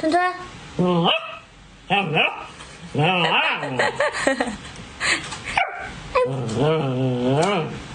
吞吞，嗯啊，嗯啊，嗯啊，嗯嗯嗯。